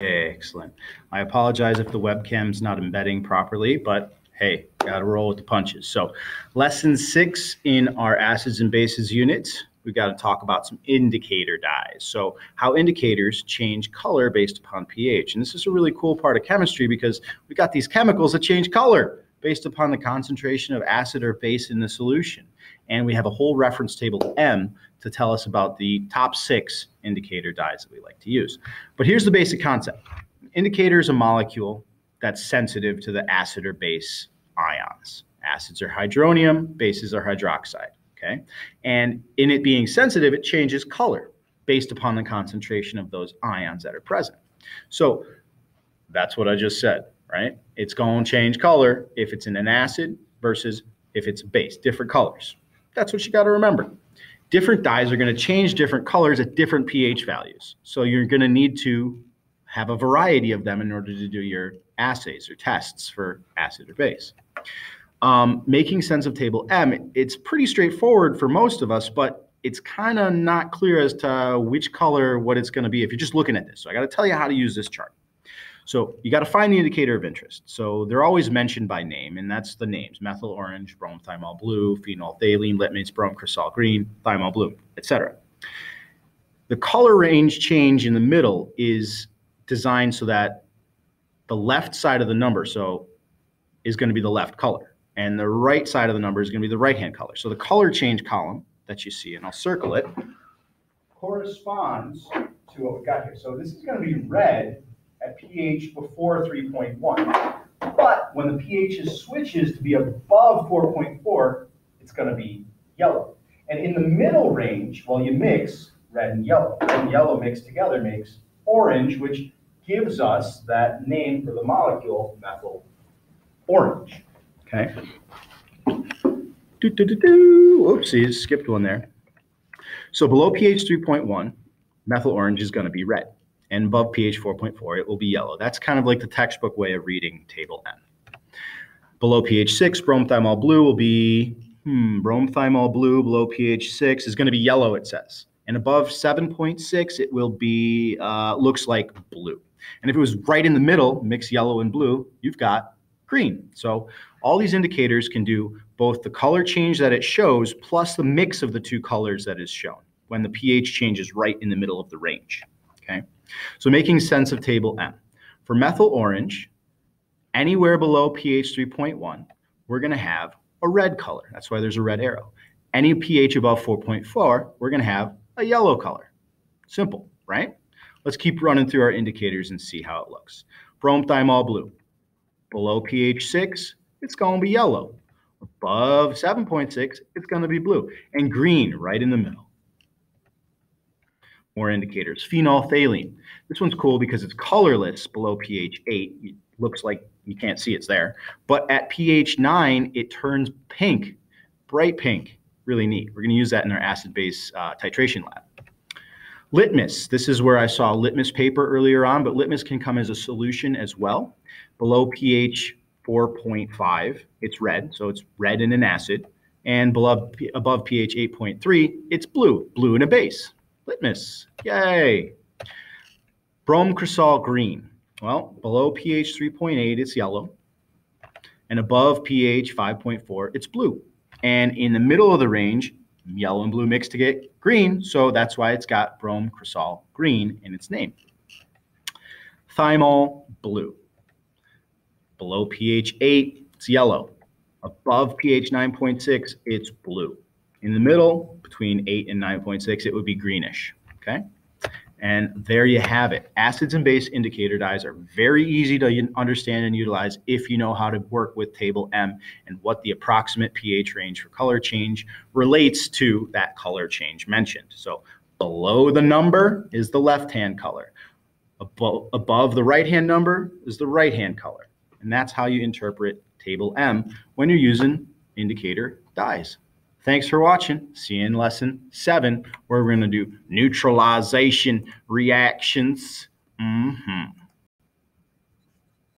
Excellent. I apologize if the webcam's not embedding properly, but hey, gotta roll with the punches. So lesson six in our acids and bases unit, we've got to talk about some indicator dyes. So how indicators change color based upon pH. And this is a really cool part of chemistry because we've got these chemicals that change color based upon the concentration of acid or base in the solution. And we have a whole reference table M to tell us about the top six indicator dyes that we like to use. But here's the basic concept. Indicator is a molecule that's sensitive to the acid or base ions. Acids are hydronium, bases are hydroxide, okay? And in it being sensitive, it changes color based upon the concentration of those ions that are present. So that's what I just said, right? It's going to change color if it's in an acid versus if it's base, different colors. That's what you got to remember. Different dyes are going to change different colors at different pH values. So you're going to need to have a variety of them in order to do your assays or tests for acid or base. Um, making sense of table M, it's pretty straightforward for most of us, but it's kind of not clear as to which color, what it's going to be if you're just looking at this. So I got to tell you how to use this chart. So you got to find the indicator of interest. So they're always mentioned by name, and that's the names: methyl orange, brom thymol blue, phenolphthalein, litmus, brom green, thymol blue, etc. The color range change in the middle is designed so that the left side of the number so is going to be the left color, and the right side of the number is going to be the right-hand color. So the color change column that you see, and I'll circle it, corresponds to what we got here. So this is going to be red at pH before 3.1. But when the pH switches to be above 4.4, it's going to be yellow. And in the middle range, well, you mix red and yellow. Red and yellow mixed together makes orange, which gives us that name for the molecule, methyl orange. Okay. Do, do, do, do. Oopsies, skipped one there. So below pH 3.1, methyl orange is going to be red and above pH 4.4, it will be yellow. That's kind of like the textbook way of reading table N. Below pH 6, bromothymol blue will be, hmm, bromothymol blue below pH 6 is going to be yellow, it says. And above 7.6, it will be, uh, looks like blue. And if it was right in the middle, mix yellow and blue, you've got green. So all these indicators can do both the color change that it shows plus the mix of the two colors that is shown when the pH changes right in the middle of the range. Okay. So making sense of table M. For methyl orange, anywhere below pH 3.1, we're going to have a red color. That's why there's a red arrow. Any pH above 4.4, we're going to have a yellow color. Simple, right? Let's keep running through our indicators and see how it looks. Bromothymol blue. Below pH 6, it's going to be yellow. Above 7.6, it's going to be blue. And green right in the middle more indicators. Phenolphthalein. This one's cool because it's colorless below pH 8. It looks like you can't see it's there. But at pH 9, it turns pink, bright pink. Really neat. We're going to use that in our acid base uh, titration lab. Litmus. This is where I saw litmus paper earlier on, but litmus can come as a solution as well. Below pH 4.5, it's red, so it's red in an acid. And below, above pH 8.3, it's blue, blue in a base. Litmus, yay. Brom cresol green. Well, below pH 3.8, it's yellow. And above pH 5.4, it's blue. And in the middle of the range, yellow and blue mix to get green. So that's why it's got brom cresol green in its name. Thymol blue. Below pH 8, it's yellow. Above pH 9.6, it's blue. In the middle, between 8 and 9.6, it would be greenish, okay? And there you have it. Acids and base indicator dyes are very easy to understand and utilize if you know how to work with table M and what the approximate pH range for color change relates to that color change mentioned. So below the number is the left-hand color. Above, above the right-hand number is the right-hand color. And that's how you interpret table M when you're using indicator dyes. Thanks for watching. See you in lesson seven, where we're going to do neutralization reactions. Mm-hmm.